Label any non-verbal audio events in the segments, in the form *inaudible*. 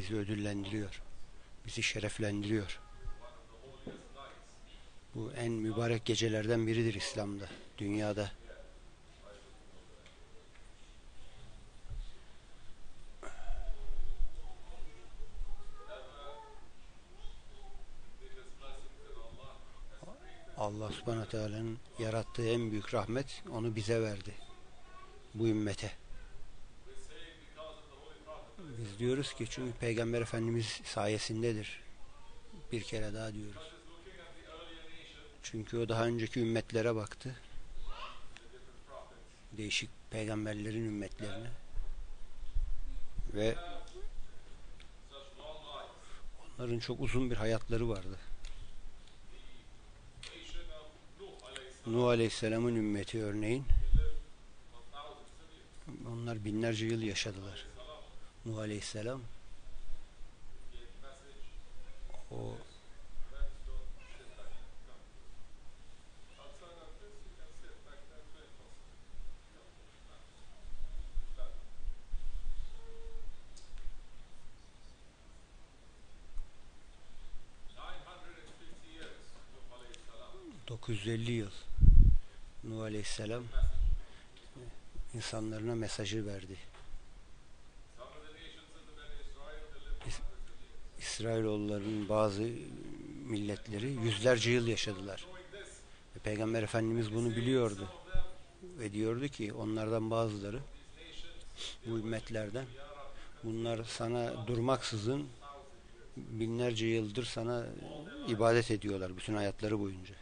bizi ödüllendiriyor. Bizi şereflendiriyor. Bu en mübarek gecelerden biridir İslam'da, dünyada. Allah subhanahu teala'nın yarattığı en büyük rahmet onu bize verdi. Bu ümmete. Biz diyoruz ki çünkü Peygamber Efendimiz sayesindedir. Bir kere daha diyoruz. Çünkü o daha önceki ümmetlere baktı. Değişik peygamberlerin ümmetlerine. Ve onların çok uzun bir hayatları vardı. Nuh Aleyhisselam'ın ümmeti örneğin onlar binlerce yıl yaşadılar. Nuh Aleyhisselam o ...950 yıl... ...Nuh Aleyhisselam... ...insanlarına mesajı verdi. İsrailoğullarının bazı milletleri yüzlerce yıl yaşadılar. Ve Peygamber Efendimiz bunu biliyordu. Ve diyordu ki onlardan bazıları bu ümmetlerden bunlar sana durmaksızın binlerce yıldır sana ibadet ediyorlar bütün hayatları boyunca.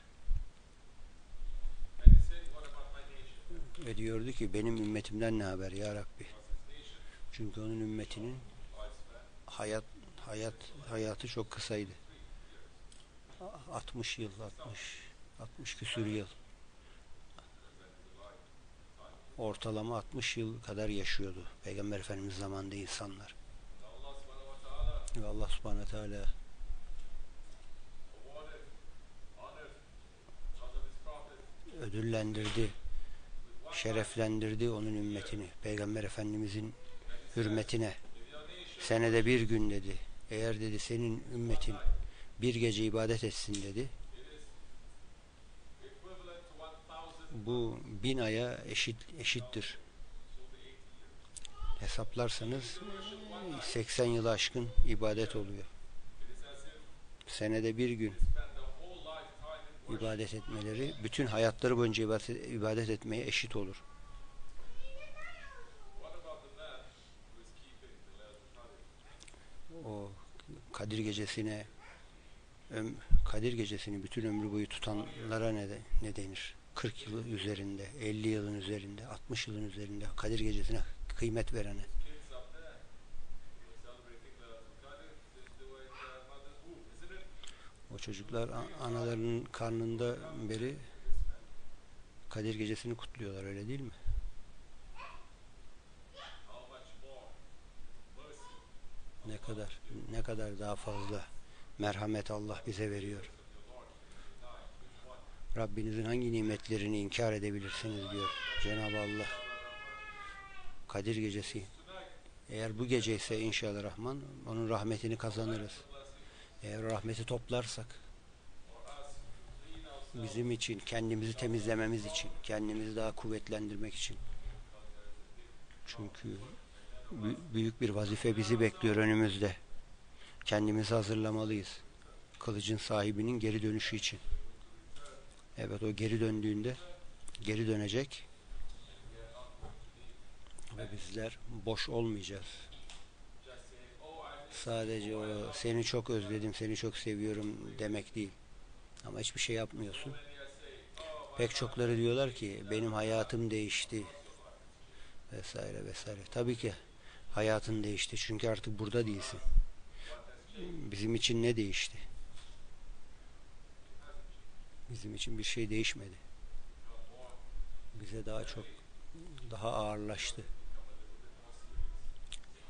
Ve diyordu ki benim ümmetimden ne haber ya Rabbi? Çünkü onun ümmetinin hayat hayat hayatı çok kısaydı. 60 yıl, 60 60 küsür yıl. Ortalama 60 yıl kadar yaşıyordu Peygamber Efendimiz zamanında insanlar. Ve Allah Subhanahu Teala ödüllendirdi, şereflendirdi onun ümmetini, Peygamber Efendimizin hürmetine. Senede bir gün dedi, eğer dedi senin ümmetin bir gece ibadet etsin dedi. Bu bin aya eşit eşittir. Hesaplarsanız 80 yılı aşkın ibadet oluyor. Senede bir gün ibadet etmeleri bütün hayatları boyunca ibadet, etmeye eşit olur. O Kadir gecesine Kadir gecesini bütün ömrü boyu tutanlara ne, ne denir? 40 yıl üzerinde, 50 yılın üzerinde, 60 yılın üzerinde Kadir gecesine kıymet verene. O çocuklar analarının karnında beri Kadir gecesini kutluyorlar öyle değil mi? Ne kadar ne kadar daha fazla merhamet Allah bize veriyor. Rabbinizin hangi nimetlerini inkar edebilirsiniz diyor Cenab-ı Allah. Kadir gecesi. Eğer bu gece ise inşallah Rahman onun rahmetini kazanırız. Eğer rahmeti toplarsak bizim için, kendimizi temizlememiz için, kendimizi daha kuvvetlendirmek için. Çünkü büyük bir vazife bizi bekliyor önümüzde. Kendimizi hazırlamalıyız. Kılıcın sahibinin geri dönüşü için. Evet o geri döndüğünde geri dönecek ve bizler boş olmayacağız. Sadece o seni çok özledim, seni çok seviyorum demek değil. Ama hiçbir şey yapmıyorsun. Pek çokları diyorlar ki benim hayatım değişti vesaire vesaire. Tabii ki hayatın değişti çünkü artık burada değilsin. Bizim için ne değişti? Bizim için bir şey değişmedi. Bize daha çok daha ağırlaştı.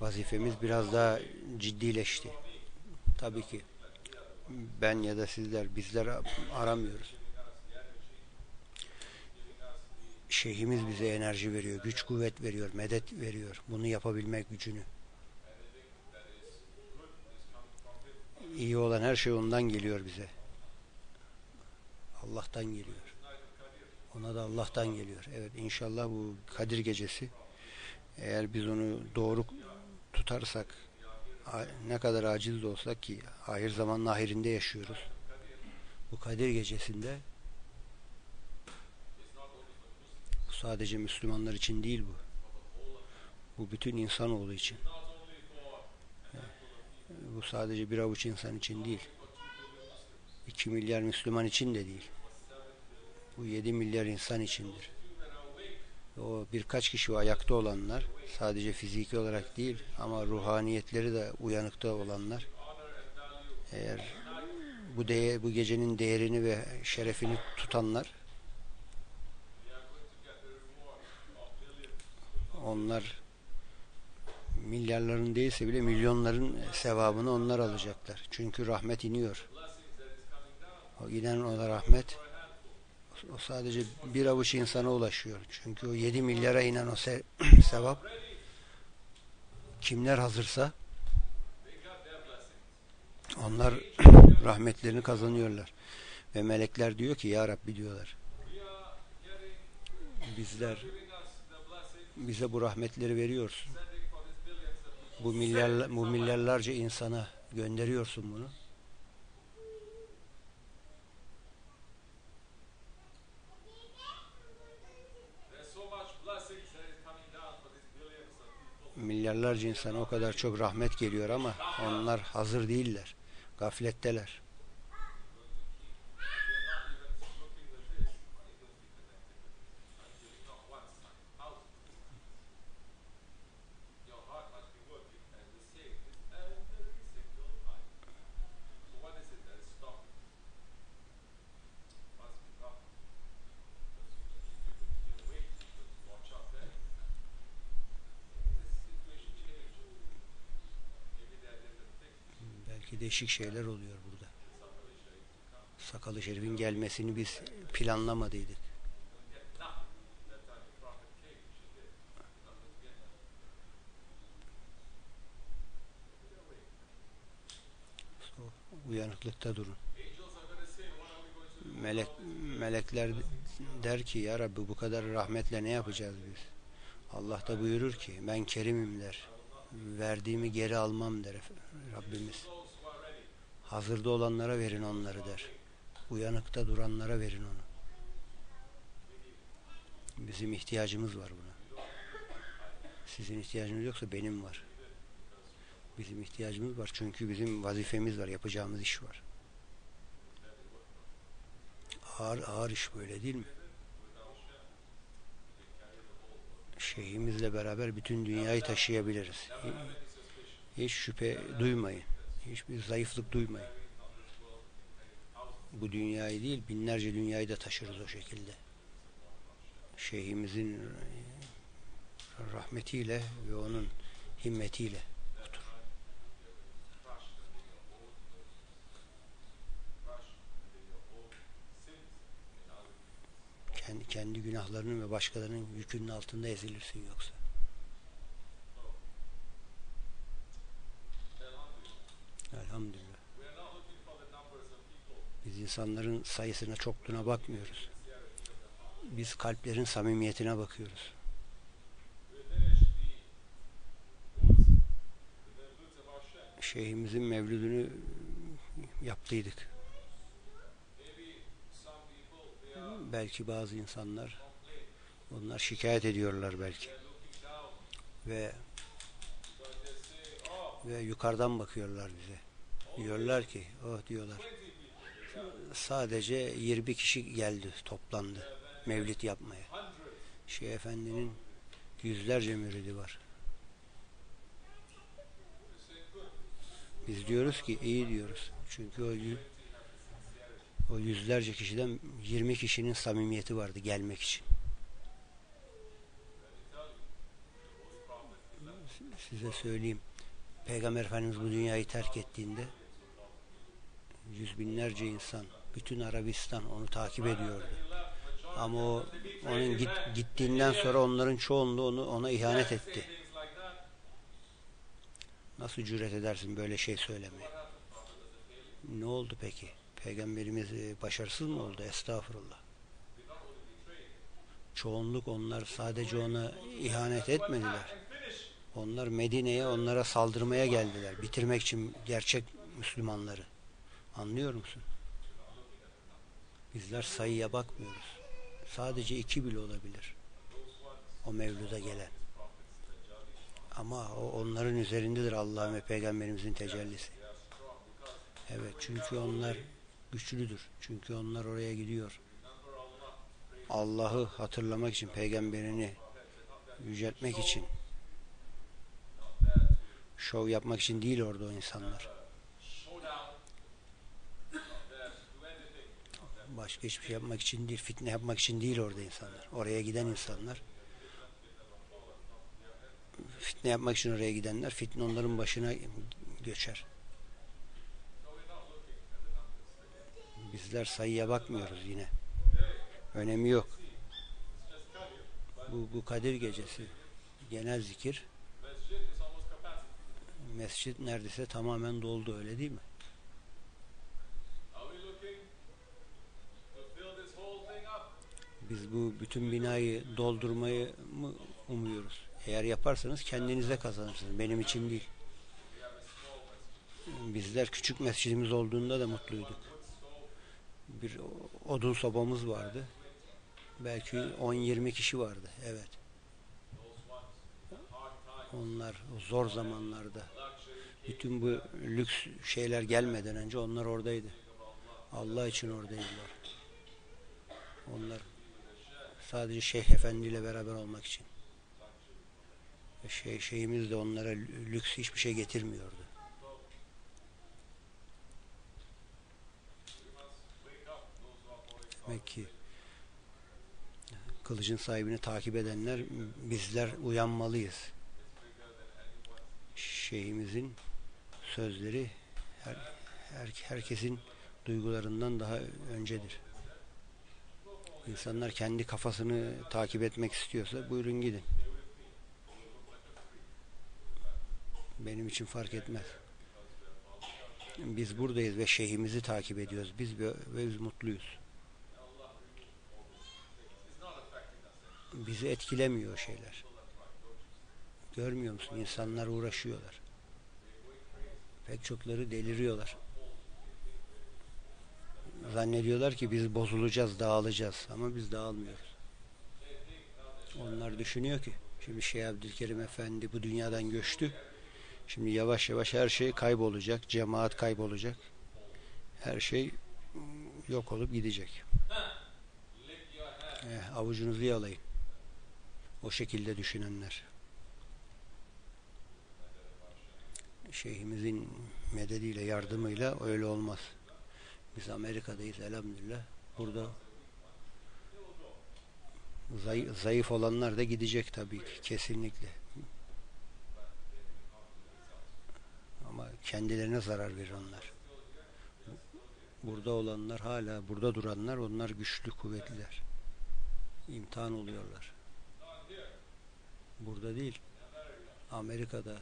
Vazifemiz biraz daha ciddileşti. Tabii ki ben ya da sizler bizler aramıyoruz. Şeyhimiz bize enerji veriyor, güç kuvvet veriyor, medet veriyor. Bunu yapabilmek gücünü. iyi olan her şey ondan geliyor bize. Allah'tan geliyor. Ona da Allah'tan geliyor. Evet inşallah bu Kadir gecesi eğer biz onu doğru tutarsak ne kadar aciz de olsak ki ahir zaman ahirinde yaşıyoruz. Bu Kadir gecesinde bu sadece Müslümanlar için değil bu. Bu bütün insanoğlu için. Bu sadece bir avuç insan için değil. 2 milyar Müslüman için de değil. Bu 7 milyar insan içindir. O birkaç kişi ayakta olanlar sadece fiziki olarak değil ama ruhaniyetleri de uyanıkta olanlar eğer bu değer, bu gecenin değerini ve şerefini tutanlar onlar milyarların değilse bile milyonların sevabını onlar alacaklar. Çünkü rahmet iniyor. O inen o rahmet o sadece bir avuç insana ulaşıyor. Çünkü o 7 milyara inen o se *clears throat* sevap kimler hazırsa onlar *clears throat* rahmetlerini kazanıyorlar. Ve melekler diyor ki Ya Rabbi diyorlar. Bizler bize bu rahmetleri veriyorsun. Bu milyar bu milyarlarca insana gönderiyorsun bunu. milyarlarca insana o kadar çok rahmet geliyor ama onlar hazır değiller. Gafletteler. Belki değişik şeyler oluyor burada. Sakalı Şerif'in gelmesini biz planlamadıydık. Uyanıklıkta durun. Melek, melekler der ki ya Rabbi bu kadar rahmetle ne yapacağız biz? Allah da buyurur ki ben kerimim der. Verdiğimi geri almam der Rabbimiz. Hazırda olanlara verin onları der. Uyanıkta duranlara verin onu. Bizim ihtiyacımız var buna. Sizin ihtiyacınız yoksa benim var. Bizim ihtiyacımız var çünkü bizim vazifemiz var, yapacağımız iş var. Ağır ağır iş böyle değil mi? Şeyhimizle beraber bütün dünyayı taşıyabiliriz. Hiç şüphe duymayın. Hiçbir zayıflık duymayın. Bu dünyayı değil, binlerce dünyayı da taşırız o şekilde. Şeyhimizin rahmetiyle ve onun himmetiyle kendi günahlarının ve başkalarının yükünün altında ezilirsin yoksa. Elhamdülillah. Biz insanların sayısına çokluğuna bakmıyoruz. Biz kalplerin samimiyetine bakıyoruz. Şeyhimizin mevlüdünü yaptıydık. Belki bazı insanlar onlar şikayet ediyorlar belki. Ve ve yukarıdan bakıyorlar bize. Diyorlar ki, oh diyorlar. Sadece 20 kişi geldi, toplandı mevlit yapmaya. Şeyh Efendi'nin yüzlerce müridi var. Biz diyoruz ki iyi diyoruz. Çünkü o, o yüzlerce kişiden 20 kişinin samimiyeti vardı gelmek için. Size söyleyeyim. Peygamber Efendimiz bu dünyayı terk ettiğinde yüz binlerce insan, bütün Arabistan onu takip ediyordu. Ama o onun git, gittiğinden sonra onların çoğunluğu onu ona ihanet etti. Nasıl cüret edersin böyle şey söylemeye? Ne oldu peki? Peygamberimiz e, başarısız mı oldu? Estağfurullah. Çoğunluk onlar sadece ona ihanet etmediler. Onlar Medine'ye onlara saldırmaya geldiler. Bitirmek için gerçek Müslümanları. Anlıyor musun? Bizler sayıya bakmıyoruz. Sadece iki bile olabilir. O mevluda gelen. Ama o onların üzerindedir Allah'ın ve Peygamberimizin tecellisi. Evet çünkü onlar güçlüdür. Çünkü onlar oraya gidiyor. Allah'ı hatırlamak için, peygamberini yüceltmek için şov yapmak için değil orada o insanlar. Başka hiçbir şey yapmak için değil, fitne yapmak için değil orada insanlar. Oraya giden insanlar fitne yapmak için oraya gidenler fitne onların başına göçer. Bizler sayıya bakmıyoruz yine. Önemi yok. Bu, bu Kadir gecesi genel zikir mescit neredeyse tamamen doldu öyle değil mi? Biz bu bütün binayı doldurmayı mı umuyoruz? Eğer yaparsanız kendinize kazanırsınız. Benim için değil. Bizler küçük mescidimiz olduğunda da mutluyduk. Bir odun sobamız vardı. Belki 10-20 kişi vardı. Evet. Onlar zor zamanlarda bütün bu lüks şeyler gelmeden önce onlar oradaydı. Allah için oradaydılar. Onlar sadece Şeyh Efendi ile beraber olmak için. Şey, şeyimiz de onlara lüks hiçbir şey getirmiyordu. Demek ki kılıcın sahibini takip edenler bizler uyanmalıyız. Şeyhimizin sözleri her, her, herkesin duygularından daha öncedir. İnsanlar kendi kafasını takip etmek istiyorsa buyurun gidin. Benim için fark etmez. Biz buradayız ve şeyhimizi takip ediyoruz. Biz ve biz mutluyuz. Bizi etkilemiyor şeyler. Görmüyor musun? İnsanlar uğraşıyorlar. Pek çokları deliriyorlar. Zannediyorlar ki biz bozulacağız, dağılacağız. Ama biz dağılmıyoruz. Onlar düşünüyor ki şimdi Şeyh Abdülkerim Efendi bu dünyadan göçtü. Şimdi yavaş yavaş her şey kaybolacak. Cemaat kaybolacak. Her şey yok olup gidecek. Eh, avucunuzu yalayın. O şekilde düşünenler. Şeyhimizin medediyle, yardımıyla öyle olmaz. Biz Amerika'dayız elhamdülillah. Burada zayıf, zayıf olanlar da gidecek tabii ki. Kesinlikle. Ama kendilerine zarar verir onlar. Burada olanlar hala burada duranlar onlar güçlü kuvvetliler. İmtihan oluyorlar. Burada değil. Amerika'da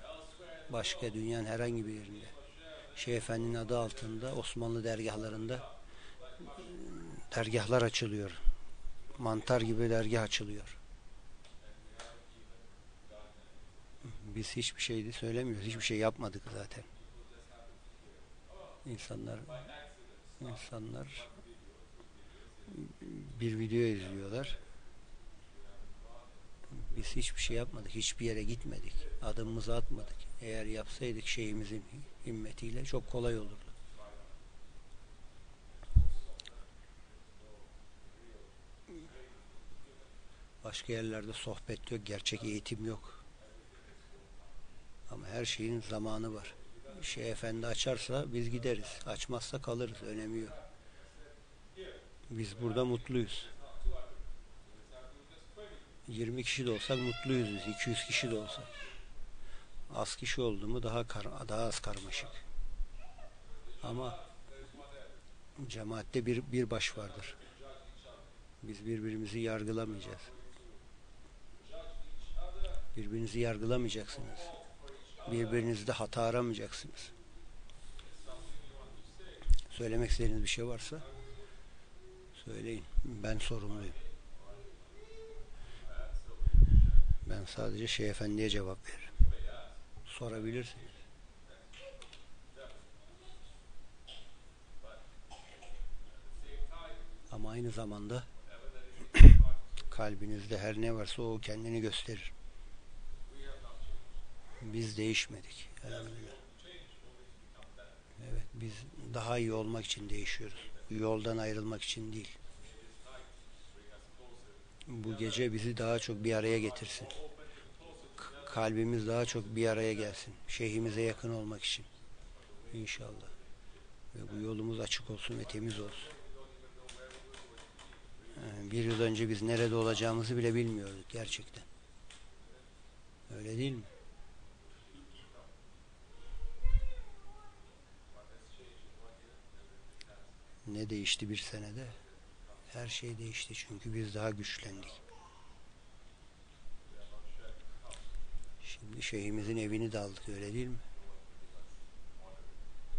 başka dünyanın herhangi bir yerinde. Şeyh Efendi'nin adı altında Osmanlı dergahlarında dergahlar açılıyor. Mantar gibi dergah açılıyor. Biz hiçbir şey de söylemiyoruz. Hiçbir şey yapmadık zaten. İnsanlar insanlar bir video izliyorlar. Biz hiçbir şey yapmadık. Hiçbir yere gitmedik. Adımımızı atmadık. Eğer yapsaydık şeyimizin himmetiyle çok kolay olurdu. Başka yerlerde sohbet yok, gerçek eğitim yok. Ama her şeyin zamanı var. Şey efendi açarsa biz gideriz. Açmazsa kalırız. Önemi yok. Biz burada mutluyuz. 20 kişi de olsak mutluyuz biz. 200 kişi de olsa. Az kişi oldu mu daha kar, daha az karmaşık. Ama cemaatte bir, bir baş vardır. Biz birbirimizi yargılamayacağız. Birbirinizi yargılamayacaksınız. Birbirinizde hata aramayacaksınız. Söylemek istediğiniz bir şey varsa söyleyin. Ben sorumluyum. Ben sadece şey efendiye cevap veririm. Sorabilirsiniz. Ama aynı zamanda kalbinizde her ne varsa o kendini gösterir. Biz değişmedik. Evet, biz daha iyi olmak için değişiyoruz. Yoldan ayrılmak için değil. Bu gece bizi daha çok bir araya getirsin. Kalbimiz daha çok bir araya gelsin. Şeyhimize yakın olmak için. İnşallah. Ve bu yolumuz açık olsun ve temiz olsun. Bir yıl önce biz nerede olacağımızı bile bilmiyorduk gerçekten. Öyle değil mi? Ne değişti bir senede? Her şey değişti çünkü biz daha güçlendik. Şimdi şeyhimizin evini de aldık öyle değil mi?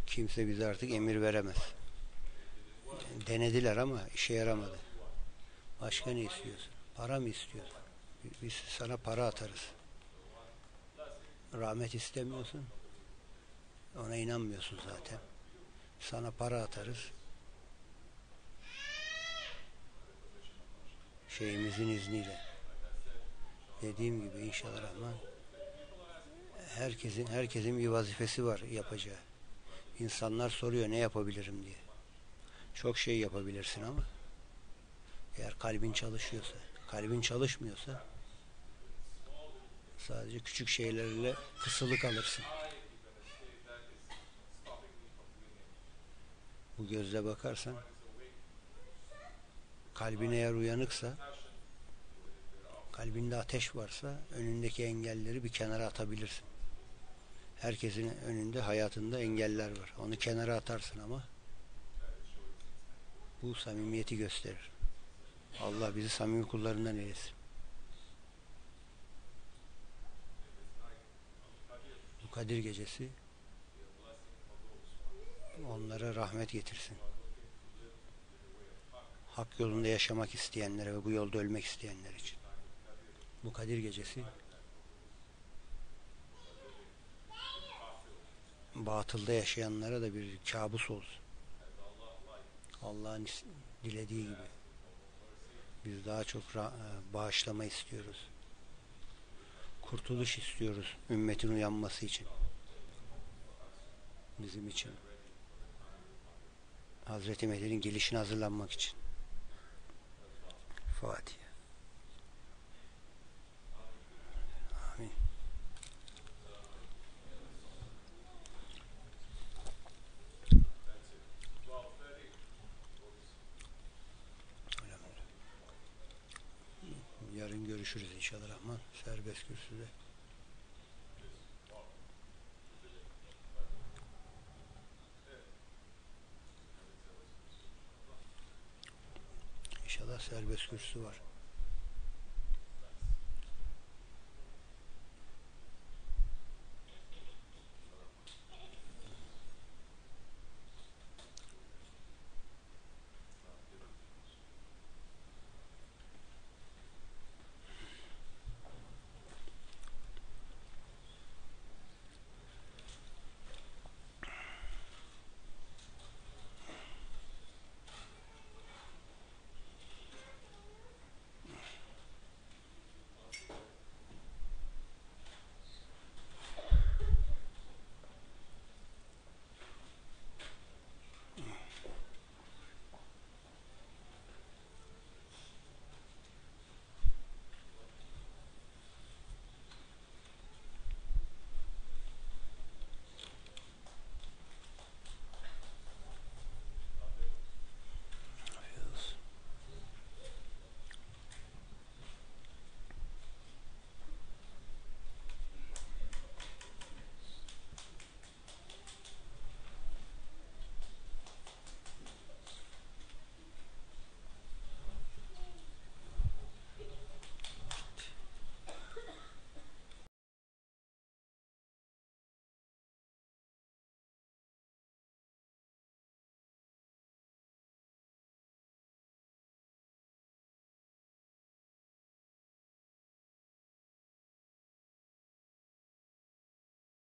Kimse bize artık emir veremez. Denediler ama işe yaramadı. Başka ne istiyorsun? Para mı istiyorsun? Biz sana para atarız. Rahmet istemiyorsun. Ona inanmıyorsun zaten. Sana para atarız. Şeyimizin izniyle. Dediğim gibi inşallah Rahman herkesin herkesin bir vazifesi var yapacağı. İnsanlar soruyor ne yapabilirim diye. Çok şey yapabilirsin ama eğer kalbin çalışıyorsa, kalbin çalışmıyorsa sadece küçük şeylerle kısılı kalırsın. Bu gözle bakarsan kalbin eğer uyanıksa kalbinde ateş varsa önündeki engelleri bir kenara atabilirsin. Herkesin önünde hayatında engeller var. Onu kenara atarsın ama bu samimiyeti gösterir. Allah bizi samimi kullarından eylesin. Bu Kadir gecesi onlara rahmet getirsin. Hak yolunda yaşamak isteyenlere ve bu yolda ölmek isteyenler için. Bu Kadir gecesi batılda yaşayanlara da bir kabus olsun. Allah'ın dilediği gibi. Biz daha çok e, bağışlama istiyoruz. Kurtuluş istiyoruz ümmetin uyanması için. Bizim için. Hazreti Mehdi'nin gelişine hazırlanmak için. Fatiha. Görüşürüz inşallah Rahman. Serbest kürsüde. İnşallah serbest kürsü var.